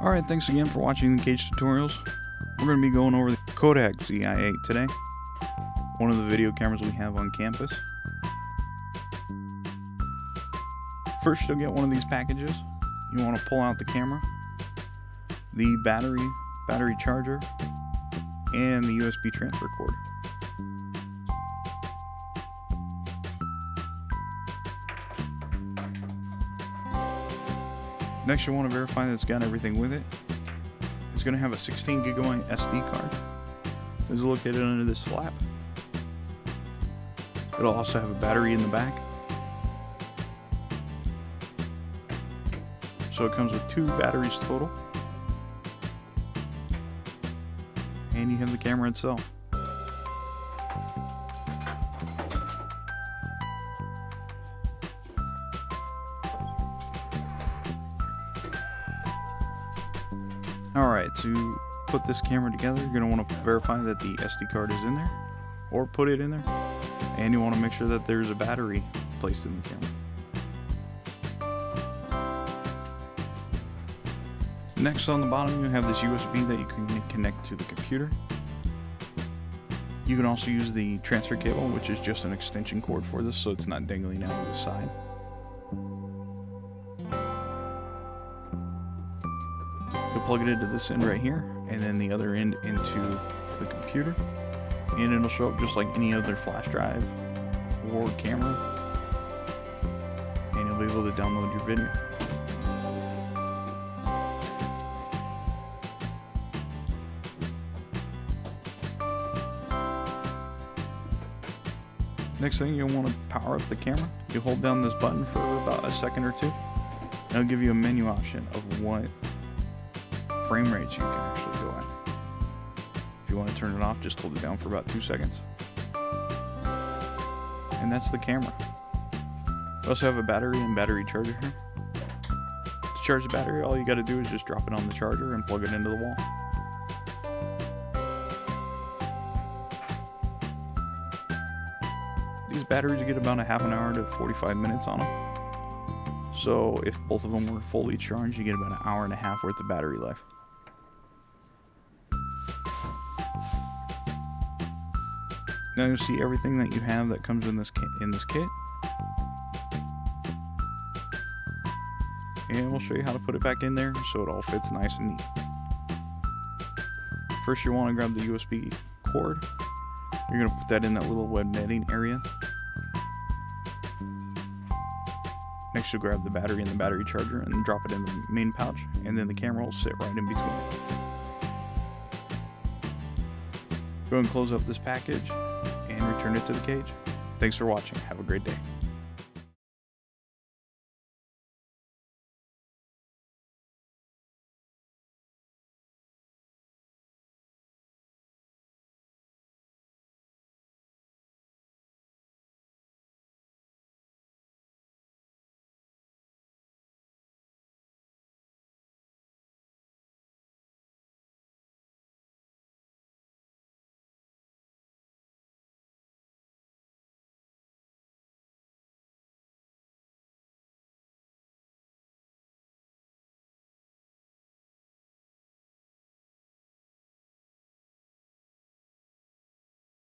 Alright, thanks again for watching the Cage Tutorials. We're going to be going over the Kodak ZI-8 today. One of the video cameras we have on campus. First you'll get one of these packages. You want to pull out the camera, the battery, battery charger, and the USB transfer cord. Next, you want to verify that it's got everything with it. It's going to have a 16 gigabyte SD card. It's located under this flap. It'll also have a battery in the back. So it comes with two batteries total. And you have the camera itself. Alright, to put this camera together, you're going to want to verify that the SD card is in there, or put it in there, and you want to make sure that there's a battery placed in the camera. Next on the bottom you have this USB that you can connect to the computer. You can also use the transfer cable, which is just an extension cord for this, so it's not dangling out of the side. Plug it into this end right here, and then the other end into the computer. And it'll show up just like any other flash drive or camera. And you'll be able to download your video. Next thing you'll want to power up the camera. You hold down this button for about a second or two. It'll give you a menu option of what frame rates you can actually go at. If you want to turn it off, just hold it down for about two seconds. And that's the camera. We also have a battery and battery charger here. To charge the battery, all you got to do is just drop it on the charger and plug it into the wall. These batteries get about a half an hour to 45 minutes on them. So if both of them were fully charged, you get about an hour and a half worth of battery life. Now you'll see everything that you have that comes in this kit, in this kit. And we'll show you how to put it back in there so it all fits nice and neat. First you want to grab the USB cord. You're going to put that in that little web netting area. Next you'll grab the battery and the battery charger and drop it in the main pouch and then the camera will sit right in between. Go and close up this package and return it to the cage. Thanks for watching. Have a great day.